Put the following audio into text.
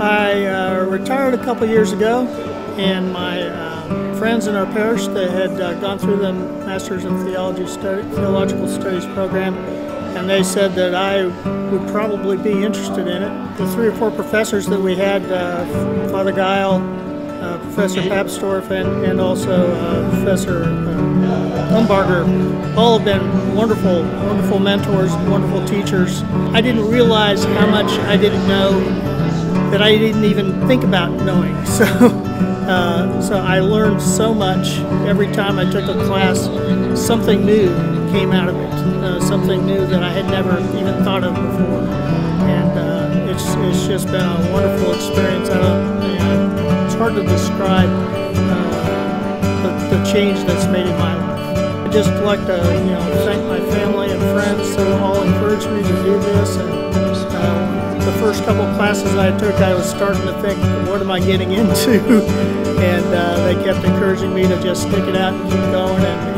I uh, retired a couple years ago, and my uh, friends in our parish that had uh, gone through the Masters in Theology Study, Theological Studies program, and they said that I would probably be interested in it. The three or four professors that we had, uh, Father Guile, uh, Professor Papsdorf, and, and also uh, Professor uh, Umbarger, all have been wonderful, wonderful mentors, wonderful teachers. I didn't realize how much I didn't know that I didn't even think about knowing. So, uh, so I learned so much every time I took a class. Something new came out of it, uh, something new that I had never even thought of before, and uh, it's it's just been a wonderful experience. I don't, it's hard to describe uh, the, the change that's made in my life. I just like to you know thank my family and friends who all encouraged me to do this and. First couple classes I took, I was starting to think, what am I getting into? and uh, they kept encouraging me to just stick it out and keep going, and,